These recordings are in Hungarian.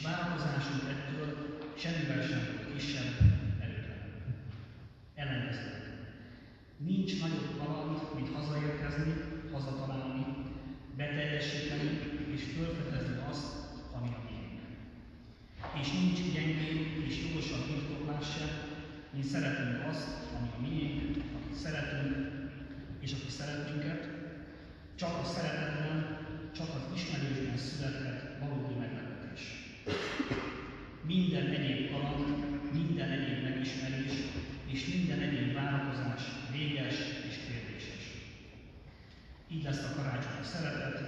És várakozásunk ettől semmivel sem volt kisebb, előtlenebb. Ellenkezőleg. Nincs nagyobb kaland, mint hazaérkezni, hazatalálni, beteljesíteni és fölfedezni azt, ami a miénk. És nincs gyengébb és jogosabb birtoklás sem, mint szeretünk azt, ami a miénk, akit szeretünk, és aki szeret minket, csak a szeretetben, csak az ismerésben születhet valódi meglepetés. Minden egyéb kaland, minden egyéb megismerés és minden egyéb várakozás véges és kérdéses. Így lesz a karácsony a szeretet,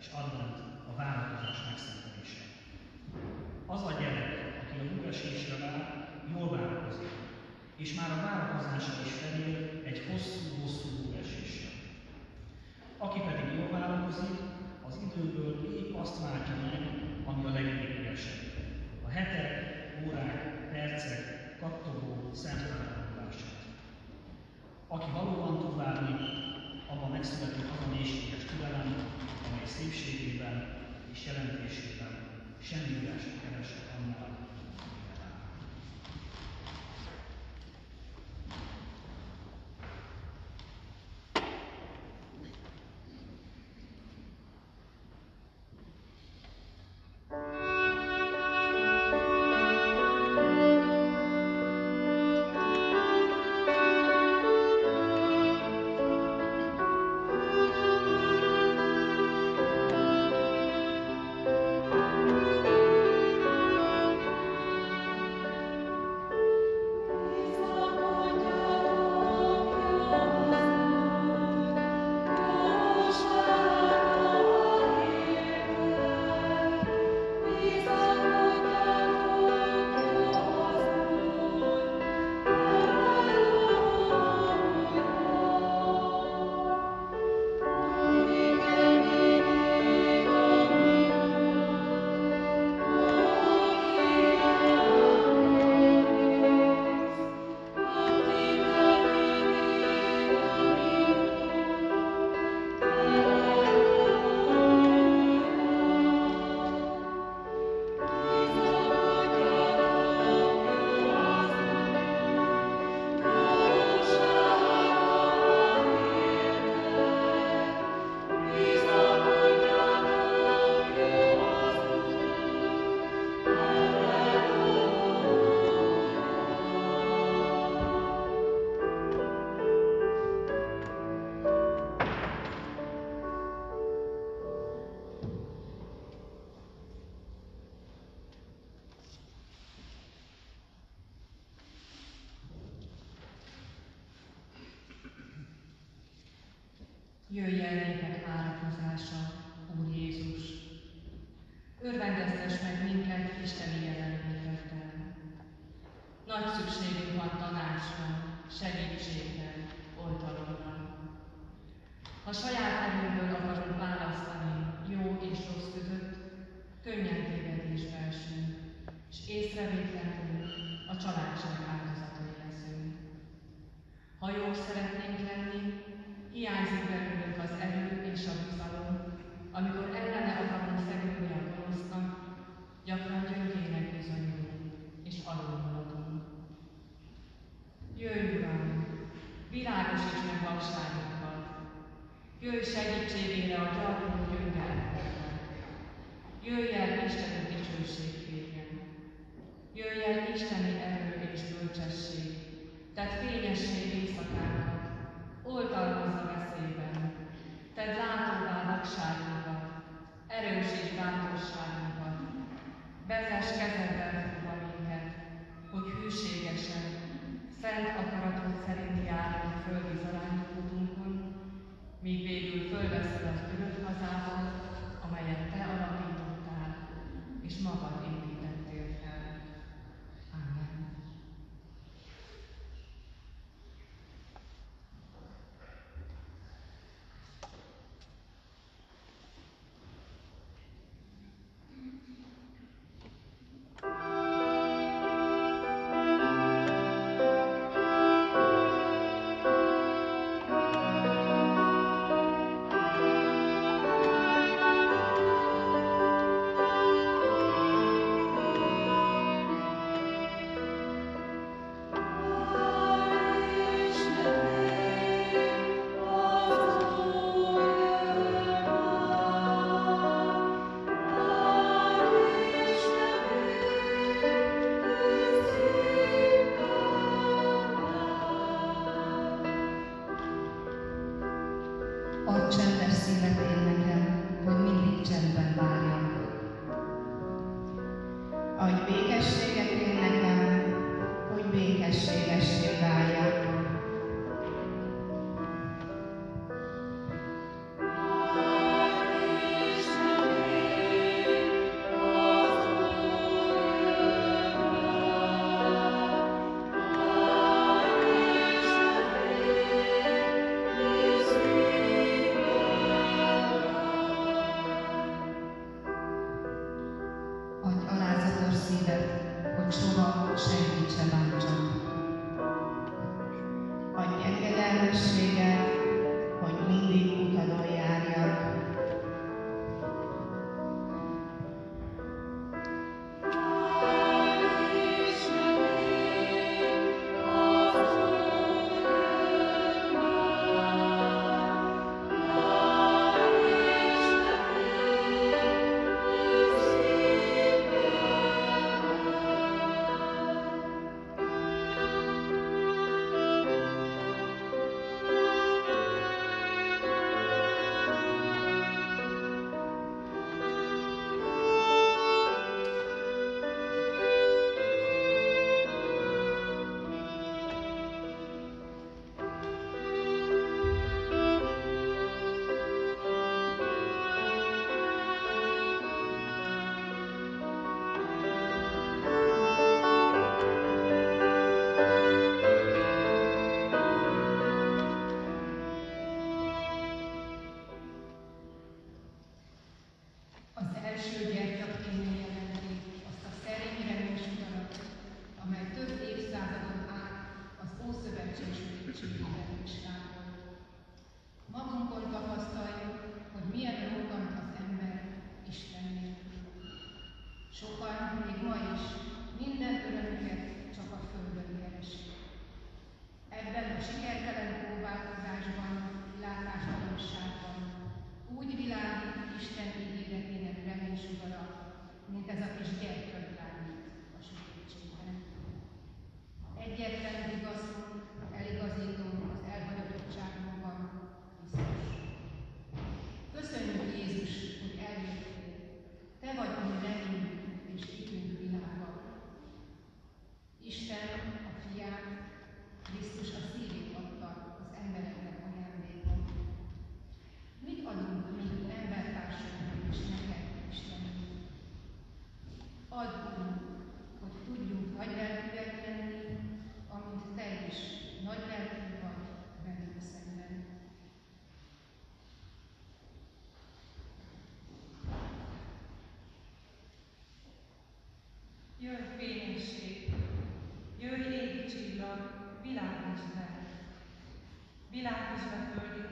és advent a várakozás megszentelése. Az a gyerek, aki a úresésre vár, jól várakozik, és már a várakozása is felér egy hosszú-hosszú úreséssel. Aki pedig jól várakozik, az időből épp azt váltja meg, Jöjj el népek várakozása, Úr Jézus! Örvendeztes meg minket Isteni jelenlétedtel. Nagy szükségünk van tanácsra, segítségre, oltalomra. Ha saját erőből akarunk választani jó és rossz között, könnyen tévedésbe esünk, és észrevétlenül a családság Jöjj fényesség, jöjj égi csillag, világítsd meg! Világítsd a földi